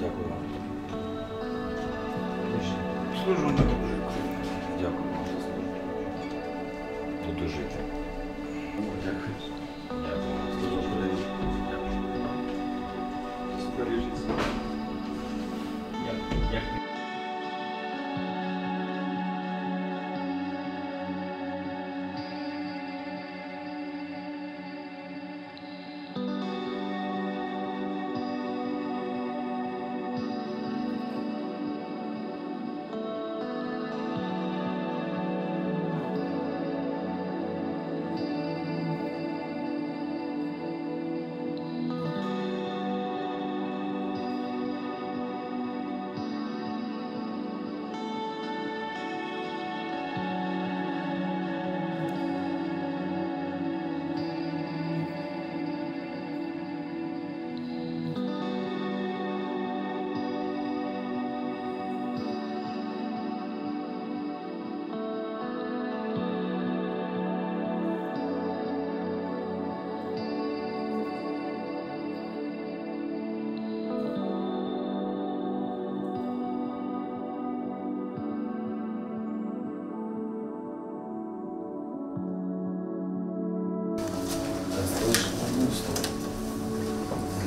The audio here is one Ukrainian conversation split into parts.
Дякую вам. Служу на дуже. Дякую вам за службу. Буду жити. Дякую. Дякую вам за службу. Дякую. Збережіться. Дякую.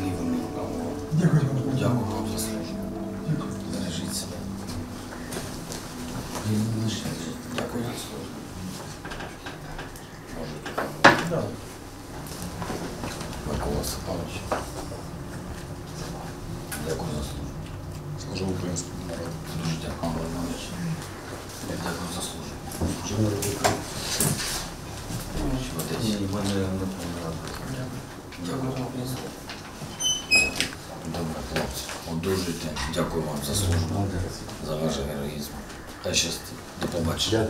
Лівими руками. Дякую вам. Дякую вам за службу. Дякую. Бережіть себе. Дякую за службу. Можете. Да. Микола Степанович. Дякую за службу. Служу українському народу. Дуже дякую, Романович. Дякую за службу. Чи в Одесі? Дякую вам. Добре, хлопці. Одужуйте. Дякую вам за службу, за ваш героїзм. Хай щастить. До побачення.